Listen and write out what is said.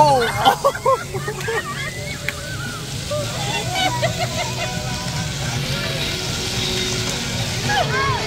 Oh.